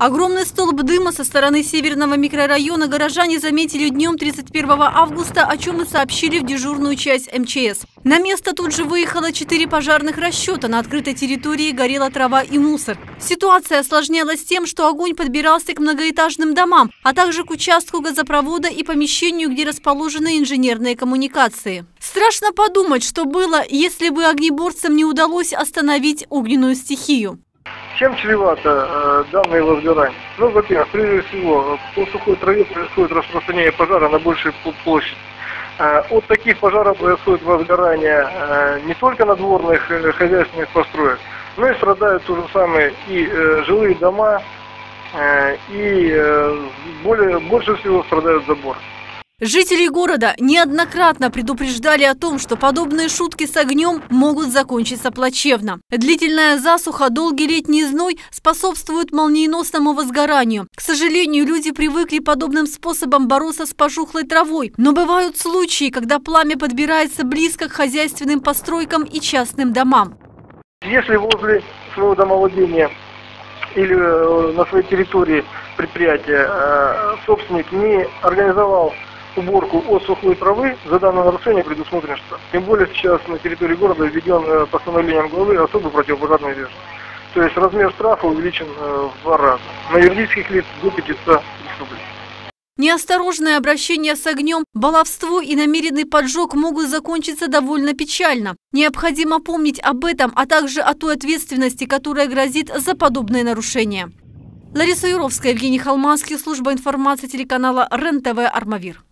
Огромный столб дыма со стороны северного микрорайона горожане заметили днем 31 августа, о чем и сообщили в дежурную часть МЧС. На место тут же выехало четыре пожарных расчета. На открытой территории горела трава и мусор. Ситуация осложнялась тем, что огонь подбирался к многоэтажным домам, а также к участку газопровода и помещению, где расположены инженерные коммуникации. Страшно подумать, что было, если бы огнеборцам не удалось остановить огненную стихию. Чем чревато э, данное возгорание? Ну, во-первых, прежде всего, по сухой траве происходит распространение пожара на большую площадь. Э, от таких пожаров происходит возгорание э, не только надворных э, хозяйственных построек, но и страдают то же самое и э, жилые дома, э, и э, более, больше всего страдают заборы. Жители города неоднократно предупреждали о том, что подобные шутки с огнем могут закончиться плачевно. Длительная засуха, долгий летний зной способствуют молниеносному возгоранию. К сожалению, люди привыкли подобным способом бороться с пожухлой травой. Но бывают случаи, когда пламя подбирается близко к хозяйственным постройкам и частным домам. Если возле своего домовладения или э, на своей территории предприятия э, собственник не организовал уборку от сухой травы, за данное нарушение предусмотрен штраф. Тем более сейчас на территории города введен э, постановлением главы особый противопожарный режим. То есть размер штрафа увеличен э, в два раза. На юридических лиц до 500 рублей. Неосторожное обращение с огнем, баловство и намеренный поджог могут закончиться довольно печально. Необходимо помнить об этом, а также о той ответственности, которая грозит за подобные нарушения. Лариса Юровская, Евгений Холманский, служба информации телеканала РЕН-ТВ «Армавир».